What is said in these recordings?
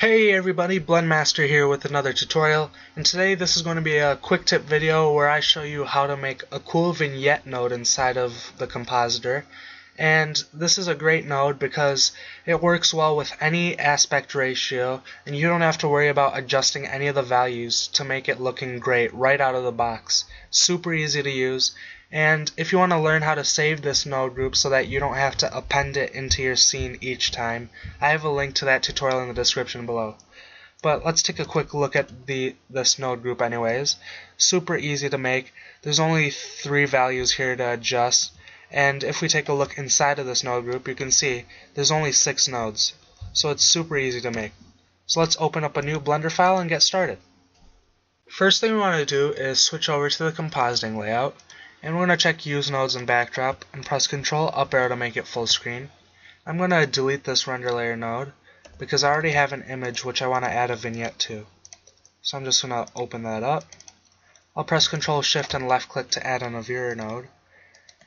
Hey everybody, Blendmaster here with another tutorial, and today this is going to be a quick tip video where I show you how to make a cool vignette node inside of the compositor. And this is a great node because it works well with any aspect ratio, and you don't have to worry about adjusting any of the values to make it looking great right out of the box. Super easy to use, and if you want to learn how to save this node group so that you don't have to append it into your scene each time, I have a link to that tutorial in the description below. But let's take a quick look at the this node group anyways. Super easy to make. There's only three values here to adjust. And if we take a look inside of this node group, you can see there's only six nodes. So it's super easy to make. So let's open up a new Blender file and get started. First thing we want to do is switch over to the compositing layout and we're going to check use nodes and backdrop and press Control up arrow to make it full screen. I'm going to delete this render layer node because I already have an image which I want to add a vignette to. So I'm just going to open that up. I'll press Control Shift and left click to add an a viewer node.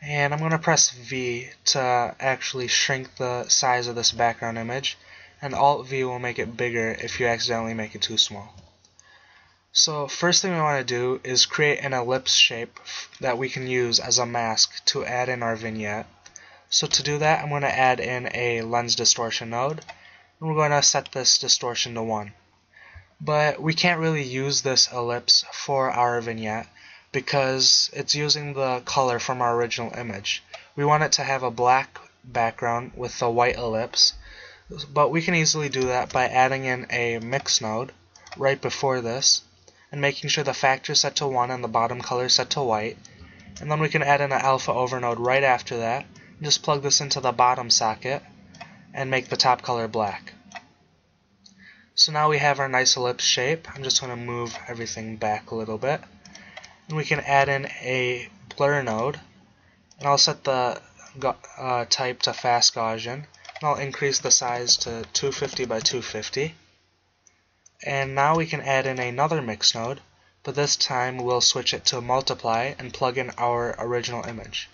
And I'm going to press V to actually shrink the size of this background image. And Alt V will make it bigger if you accidentally make it too small. So first thing we want to do is create an ellipse shape that we can use as a mask to add in our vignette. So to do that I'm going to add in a lens distortion node and we're going to set this distortion to 1. But we can't really use this ellipse for our vignette because it's using the color from our original image. We want it to have a black background with a white ellipse but we can easily do that by adding in a mix node right before this and making sure the factor is set to 1 and the bottom color is set to white. And then we can add in an alpha over node right after that. Just plug this into the bottom socket and make the top color black. So now we have our nice ellipse shape. I'm just going to move everything back a little bit. And we can add in a blur node. And I'll set the uh, type to fast Gaussian. And I'll increase the size to 250 by 250. And now we can add in another mix node, but this time we'll switch it to multiply and plug in our original image.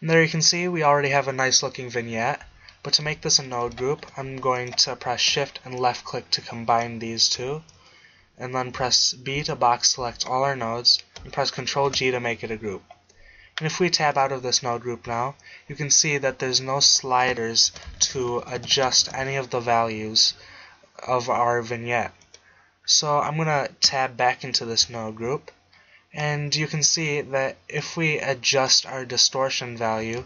And there you can see we already have a nice looking vignette, but to make this a node group, I'm going to press shift and left click to combine these two, and then press B to box select all our nodes, and press Ctrl G to make it a group. And if we tab out of this node group now, you can see that there's no sliders to adjust any of the values of our vignette. So I'm going to tab back into this node group and you can see that if we adjust our distortion value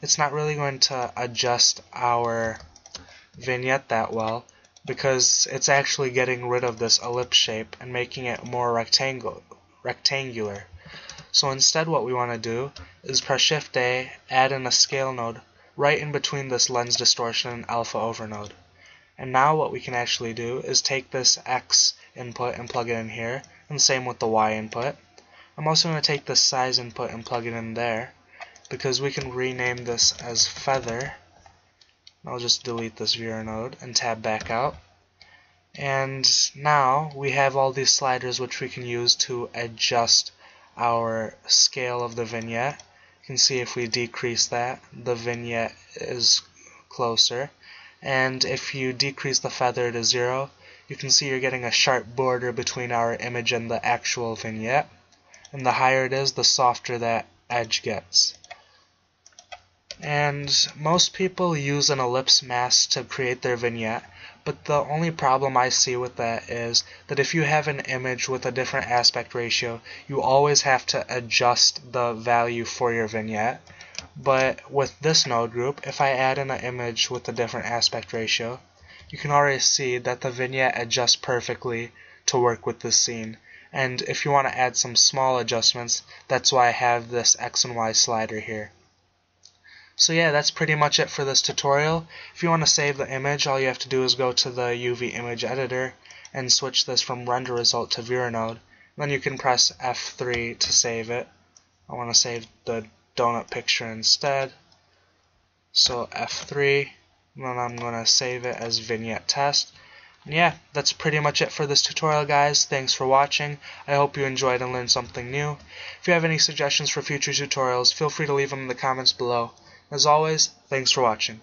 it's not really going to adjust our vignette that well because it's actually getting rid of this ellipse shape and making it more rectangle rectangular. So instead what we want to do is press shift A, add in a scale node right in between this lens distortion and alpha over node. And now what we can actually do is take this X input and plug it in here, and same with the Y input. I'm also going to take the size input and plug it in there, because we can rename this as feather. I'll just delete this viewer node and tab back out. And now we have all these sliders which we can use to adjust our scale of the vignette. You can see if we decrease that, the vignette is closer and if you decrease the feather to zero you can see you're getting a sharp border between our image and the actual vignette. And the higher it is the softer that edge gets. And most people use an ellipse mask to create their vignette but the only problem I see with that is that if you have an image with a different aspect ratio you always have to adjust the value for your vignette but with this node group, if I add in an image with a different aspect ratio, you can already see that the vignette adjusts perfectly to work with this scene. And if you want to add some small adjustments, that's why I have this X and Y slider here. So yeah, that's pretty much it for this tutorial. If you want to save the image, all you have to do is go to the UV image editor and switch this from render result to viewer node. Then you can press F3 to save it. I want to save the donut picture instead. So F3, and I'm going to save it as vignette test. And yeah, that's pretty much it for this tutorial guys. Thanks for watching. I hope you enjoyed and learned something new. If you have any suggestions for future tutorials, feel free to leave them in the comments below. As always, thanks for watching.